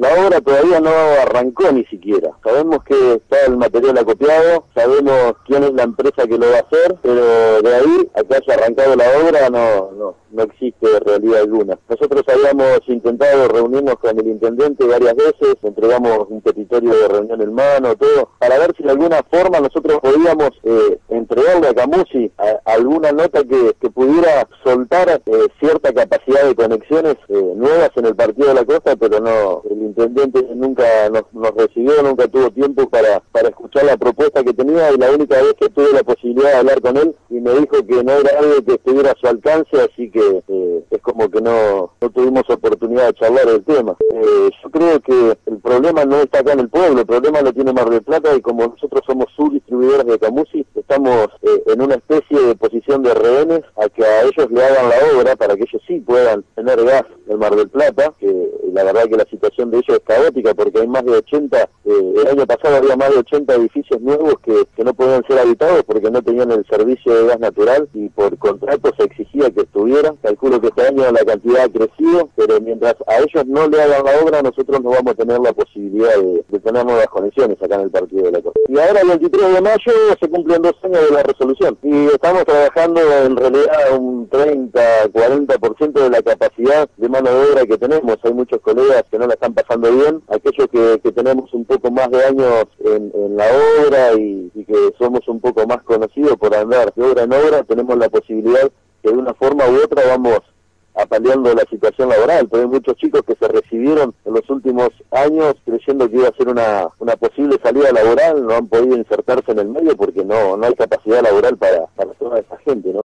La obra todavía no arrancó ni siquiera. Sabemos que está el material acopiado, sabemos quién es la empresa que lo va a hacer, pero de ahí a que haya arrancado la obra no, no, no existe realidad alguna. Nosotros habíamos intentado reunirnos con el intendente varias veces, entregamos un petitorio de reunión en mano, todo, para ver si de alguna forma nosotros podíamos eh, entregarle a Camusi alguna nota que, que pudiera soltar eh, cierta capacidad de conexiones eh, nuevas en el partido de la costa, pero no, intendente nunca nos, nos, recibió, nunca tuvo tiempo para, para escuchar la propuesta que y la única vez que tuve la posibilidad de hablar con él y me dijo que no era algo que estuviera a su alcance, así que eh, es como que no, no tuvimos oportunidad de charlar el tema. Eh, yo creo que el problema no está acá en el pueblo, el problema lo tiene Mar del Plata y como nosotros somos subdistribuidores de Camusi, estamos eh, en una especie de posición de rehenes a que a ellos le hagan la obra para que ellos sí puedan tener gas en Mar del Plata, que la verdad que la situación de ellos es caótica porque hay más de 80, eh, el año pasado había más de 80 edificios nuevos que, que no podían ser habitados porque no tenían el servicio de gas natural y por contrato se exigía que estuvieran. Calculo que este año la cantidad ha crecido, pero mientras a ellos no le hagan la obra, nosotros no vamos a tener la posibilidad de, tener nuevas conexiones acá en el Partido de la Costa. Y ahora el 23 de mayo se cumplen dos años de la resolución y estamos trabajando en realidad un 30, 40% de la capacidad de mano de obra que tenemos. Hay muchos colegas que no la están pasando bien, aquellos que, que tenemos un poco más de años en la obra y, y, que somos un poco más conocidos por andar de obra en obra, tenemos la posibilidad que de una forma u otra vamos apaleando la situación laboral, pero hay muchos chicos que se recibieron en los últimos años creyendo que iba a ser una, una posible salida laboral, no han podido insertarse en el medio porque no, no hay capacidad laboral para, para toda esa gente, ¿no?